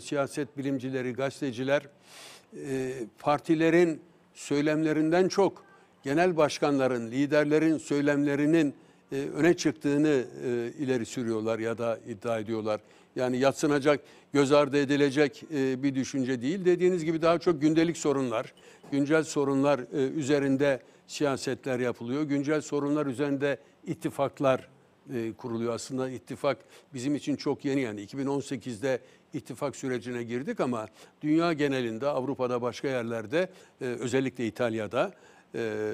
siyaset bilimcileri, gazeteciler e, partilerin söylemlerinden çok genel başkanların, liderlerin söylemlerinin e, öne çıktığını e, ileri sürüyorlar ya da iddia ediyorlar. Yani yatsınacak, göz ardı edilecek e, bir düşünce değil. Dediğiniz gibi daha çok gündelik sorunlar, güncel sorunlar e, üzerinde siyasetler yapılıyor. Güncel sorunlar üzerinde ittifaklar e, kuruluyor. Aslında ittifak bizim için çok yeni yani 2018'de ittifak sürecine girdik ama dünya genelinde Avrupa'da başka yerlerde e, özellikle İtalya'da e,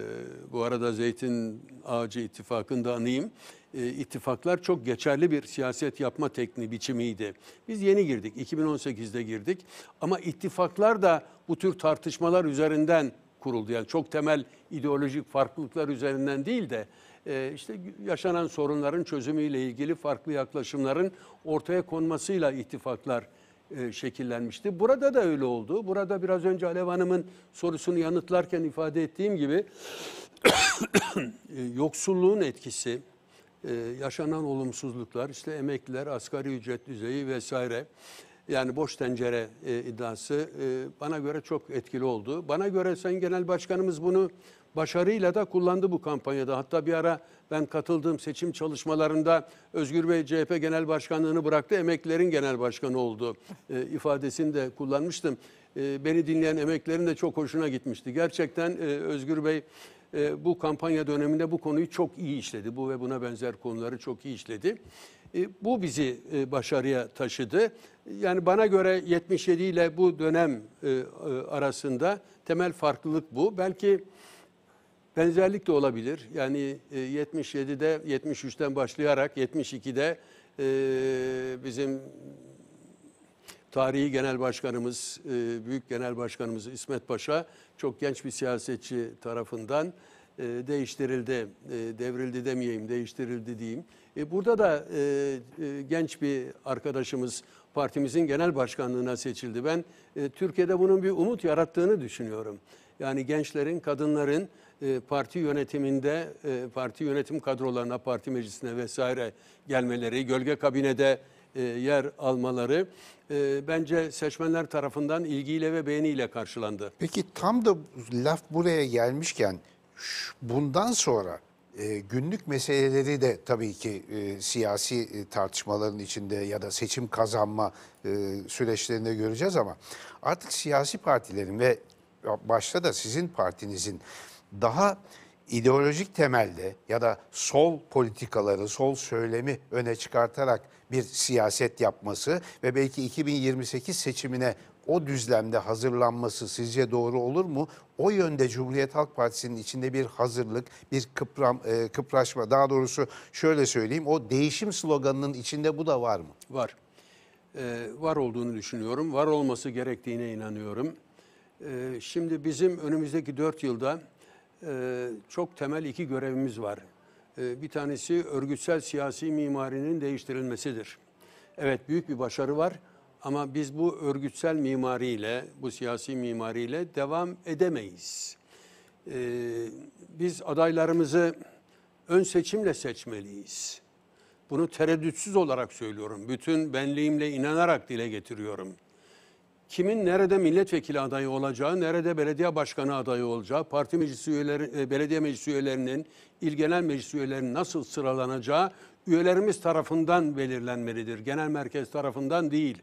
bu arada Zeytin Ağacı İttifakı'nda anayım. E, ittifaklar çok geçerli bir siyaset yapma tekniği biçimiydi. Biz yeni girdik, 2018'de girdik ama ittifaklar da bu tür tartışmalar üzerinden kuruldu. Yani çok temel ideolojik farklılıklar üzerinden değil de e, işte yaşanan sorunların çözümüyle ilgili farklı yaklaşımların ortaya konmasıyla ittifaklar e, şekillenmişti. Burada da öyle oldu. Burada biraz önce Alev Hanım'ın sorusunu yanıtlarken ifade ettiğim gibi e, yoksulluğun etkisi, yaşanan olumsuzluklar, işte emekliler, asgari ücret düzeyi vesaire yani boş tencere iddiası bana göre çok etkili oldu. Bana göre Sayın Genel Başkanımız bunu başarıyla da kullandı bu kampanyada. Hatta bir ara ben katıldığım seçim çalışmalarında Özgür Bey CHP Genel Başkanlığını bıraktı, emeklilerin genel başkanı oldu e, ifadesini de kullanmıştım. E, beni dinleyen emeklilerin de çok hoşuna gitmişti. Gerçekten e, Özgür Bey e, bu kampanya döneminde bu konuyu çok iyi işledi. Bu ve buna benzer konuları çok iyi işledi. E, bu bizi e, başarıya taşıdı. Yani bana göre 77 ile bu dönem e, e, arasında temel farklılık bu. Belki Benzerlik de olabilir. Yani 77'de, e, 73'ten başlayarak 72'de e, bizim tarihi genel başkanımız, e, büyük genel başkanımız İsmet Paşa çok genç bir siyasetçi tarafından değiştirildi, devrildi demeyeyim, değiştirildi diyeyim. Burada da genç bir arkadaşımız partimizin genel başkanlığına seçildi. Ben Türkiye'de bunun bir umut yarattığını düşünüyorum. Yani gençlerin, kadınların e, parti yönetiminde, e, parti yönetim kadrolarına, parti meclisine vesaire gelmeleri, gölge kabinede e, yer almaları bence seçmenler tarafından ilgiyle ve beğeniyle karşılandı. Peki tam da laf buraya gelmişken bundan sonra günlük meseleleri de tabii ki siyasi tartışmaların içinde ya da seçim kazanma süreçlerinde göreceğiz ama artık siyasi partilerin ve başta da sizin partinizin daha ideolojik temelde ya da sol politikaları, sol söylemi öne çıkartarak bir siyaset yapması ve belki 2028 seçimine o düzlemde hazırlanması sizce doğru olur mu? O yönde Cumhuriyet Halk Partisi'nin içinde bir hazırlık, bir kıpram, e, kıpraşma, daha doğrusu şöyle söyleyeyim, o değişim sloganının içinde bu da var mı? Var. Ee, var olduğunu düşünüyorum. Var olması gerektiğine inanıyorum. Ee, şimdi bizim önümüzdeki dört yılda e, çok temel iki görevimiz var. E, bir tanesi örgütsel siyasi mimarinin değiştirilmesidir. Evet büyük bir başarı var ama biz bu örgütsel mimariyle, bu siyasi mimariyle devam edemeyiz. E, biz adaylarımızı ön seçimle seçmeliyiz. Bunu tereddütsüz olarak söylüyorum. Bütün benliğimle inanarak dile getiriyorum kimin nerede milletvekili adayı olacağı, nerede belediye başkanı adayı olacağı, parti meclis üyeleri, e, belediye meclis üyelerinin, il genel meclis üyelerinin nasıl sıralanacağı üyelerimiz tarafından belirlenmelidir. Genel merkez tarafından değil.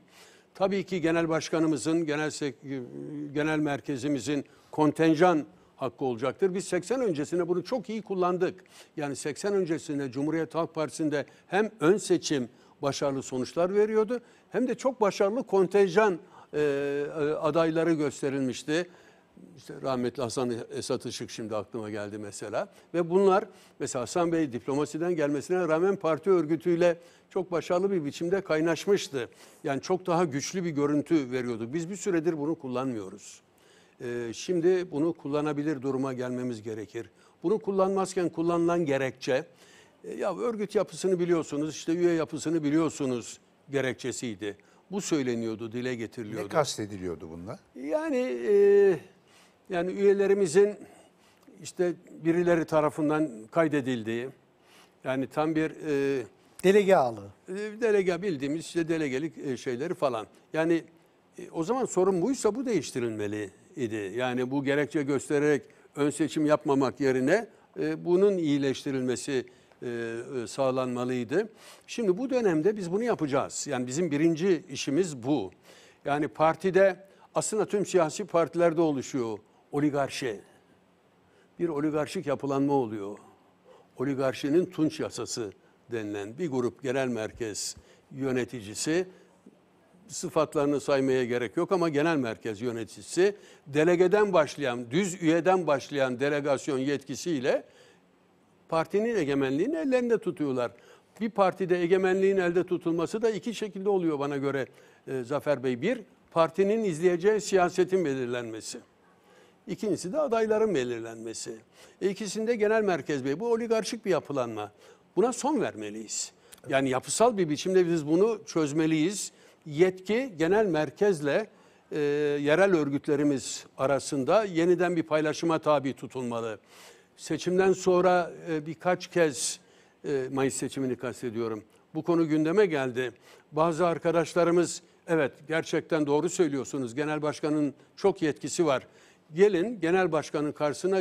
Tabii ki genel başkanımızın, genel genel merkezimizin kontenjan hakkı olacaktır. Biz 80 öncesinde bunu çok iyi kullandık. Yani 80 öncesinde Cumhuriyet Halk Partisi'nde hem ön seçim başarılı sonuçlar veriyordu hem de çok başarılı kontenjan e, adayları gösterilmişti. İşte rahmetli Hasan Esat Işık şimdi aklıma geldi mesela. Ve bunlar mesela Hasan Bey diplomasiden gelmesine rağmen parti örgütüyle çok başarılı bir biçimde kaynaşmıştı. Yani çok daha güçlü bir görüntü veriyordu. Biz bir süredir bunu kullanmıyoruz. Ee, şimdi bunu kullanabilir duruma gelmemiz gerekir. Bunu kullanmazken kullanılan gerekçe, e, ya örgüt yapısını biliyorsunuz, işte üye yapısını biliyorsunuz gerekçesiydi. Bu söyleniyordu, dile getiriliyordu. Ne kastediliyordu bunlar? Yani e, yani üyelerimizin işte birileri tarafından kaydedildiği, yani tam bir e, delege ağlı. E, delege bildiğimiz işte delegelik e, şeyleri falan. Yani E, O zaman sorun buysa bu değiştirilmeliydi. Yani bu gerekçe göstererek ön seçim yapmamak yerine e, bunun iyileştirilmesi sağlanmalıydı. Şimdi bu dönemde biz bunu yapacağız. Yani bizim birinci işimiz bu. Yani partide aslında tüm siyasi partilerde oluşuyor oligarşi. Bir oligarşik yapılanma oluyor. Oligarşinin tunç yasası denilen bir grup genel merkez yöneticisi sıfatlarını saymaya gerek yok ama genel merkez yöneticisi delegeden başlayan, düz üyeden başlayan delegasyon yetkisiyle partinin egemenliğini ellerinde tutuyorlar. Bir partide egemenliğin elde tutulması da iki şekilde oluyor bana göre e, Zafer Bey. Bir, partinin izleyeceği siyasetin belirlenmesi. İkincisi de adayların belirlenmesi. E ikisinde genel merkez bey. Bu oligarşik bir yapılanma. Buna son vermeliyiz. Yani yapısal bir biçimde biz bunu çözmeliyiz. Yetki genel merkezle e, yerel örgütlerimiz arasında yeniden bir paylaşıma tabi tutulmalı. Seçimden sonra e, birkaç kez e, Mayıs seçimini kastediyorum. Bu konu gündeme geldi. Bazı arkadaşlarımız evet gerçekten doğru söylüyorsunuz. Genel başkanın çok yetkisi var. Gelin genel başkanın karşısına